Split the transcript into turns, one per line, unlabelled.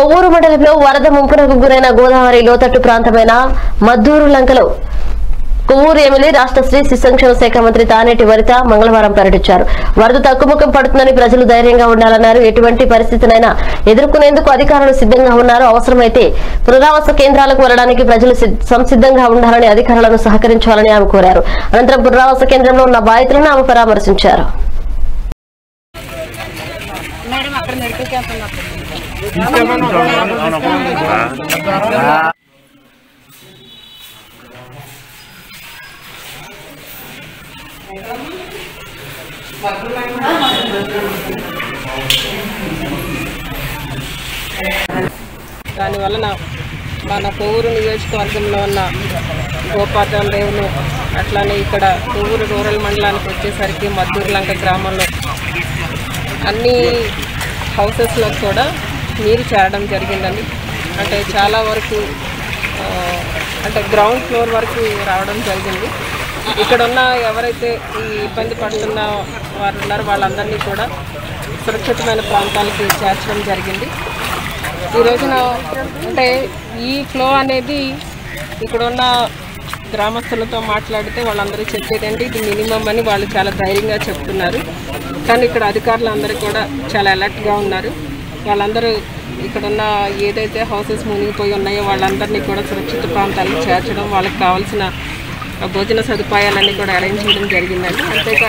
కొవ్వూరు మండలంలో వరద ముంపునకు గురైన గోదావరి లోతట్టు ప్రాంతమైన మద్దూరు లంకలో కొవ్వూరు ఎమ్మెల్యే రాష్ట్ర స్త్రీ శిశు సంక్షేమ శాఖ మంత్రి తానేటి వరిత మంగళవారం పర్యటించారు వరద తక్కుముఖం పడుతుందని ప్రజలు ధైర్యంగా ఉండాలన్నారు. ఎటువంటి పరిస్థితినైనా ఎదుర్కొనేందుకు అధికారులు సిద్ధంగా ఉన్నారు. అవసరమైతే పునరావాస కేంద్రాలకు వెళ్ళడానికి ప్రజలు సంసిద్ధంగా ఉండాలని అధికారులను సహకరించాలని ఆమె కోరారు. అనంతరం పునరావాస కేంద్రంలో ఉన్న బాధితులను ఆమె పరామర్శించారు.
దానివలన మన కొవ్వూరు నియోజకవర్గంలో ఉన్న గోపాతం రేవులు అట్లానే ఇక్కడ కొవ్వూరు రూరల్ మండలానికి వచ్చేసరికి మద్దూరు లంక గ్రామంలో అన్ని హౌసెస్లో కూడా నీరు చేరడం జరిగిందండి. అంటే చాలా వరకు అంటే గ్రౌండ్ ఫ్లోర్ వరకు రావడం జరిగింది. ఇక్కడ ఉన్న ఎవరైతే ఈ ఇబ్బంది పడుతున్న వారు ఉన్నారో వాళ్ళందరినీ కూడా సురక్షితమైన ప్రాంతాలకి చేర్చడం జరిగింది. ఈ రోజున అంటే ఈ ఫ్లో అనేది ఇక్కడ ఉన్న గ్రామస్తులతో మాట్లాడితే వాళ్ళందరూ చెప్పేదండి ఇది మినిమం అని వాళ్ళు చాలా ధైర్యంగా చెప్తున్నారు. కానీ ఇక్కడ అధికారులు అందరూ కూడా చాలా అలర్ట్గా ఉన్నారు. వాళ్ళందరూ ఇక్కడున్న ఏదైతే హౌసెస్ మునిగిపోయి ఉన్నాయో వాళ్ళందరినీ కూడా సురక్షిత ప్రాంతాలకు చేర్చడం వాళ్ళకి కావాల్సిన భోజన సదుపాయాలన్నీ కూడా అరేంజ్ చేయడం జరిగిందండి. అంతేకాదు